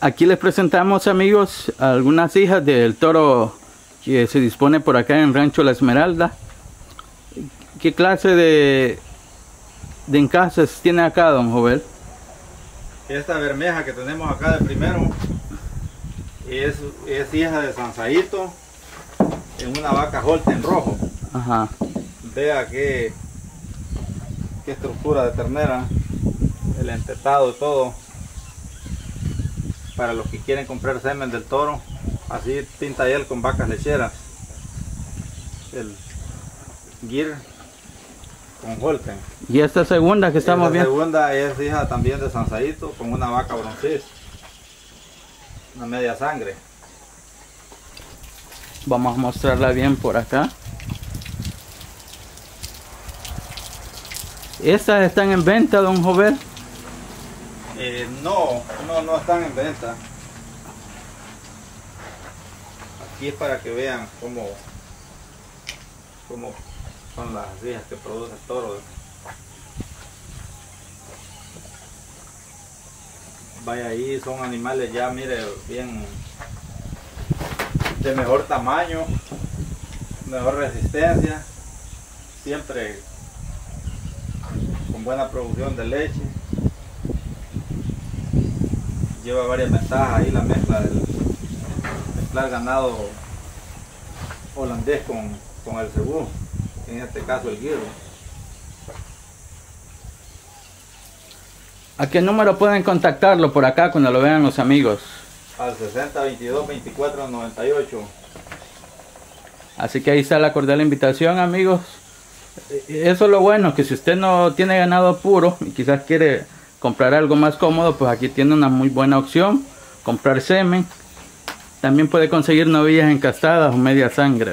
Aquí les presentamos amigos algunas hijas del toro que se dispone por acá en Rancho La Esmeralda. ¿Qué clase de, de encases tiene acá, don Jovel? Esta bermeja que tenemos acá de primero es, es hija de Sansaito en una vaca Holten rojo. Ajá. Vea qué, qué estructura de ternera, el entetado y todo. Para los que quieren comprar semen del toro, así pinta él con vacas lecheras. El Gear con Holten. Y esta segunda que estamos la viendo. segunda es hija también de Sansaito con una vaca broncis. Una media sangre. Vamos a mostrarla bien por acá. Estas están en venta, don Jovel. Eh, no, no, no están en venta. Aquí es para que vean cómo, cómo son las hijas que produce el toro. Vaya ahí, son animales ya, mire, bien de mejor tamaño, mejor resistencia, siempre con buena producción de leche. Lleva varias ventajas ahí la mezcla del mezclar ganado holandés con, con el cebú, en este caso el guiro. ¿A qué número pueden contactarlo por acá cuando lo vean los amigos? Al 60 22 24 98. Así que ahí está la cordial invitación, amigos. Eso es lo bueno, que si usted no tiene ganado puro y quizás quiere comprar algo más cómodo, pues aquí tiene una muy buena opción. Comprar semen. También puede conseguir novillas encastadas o media sangre.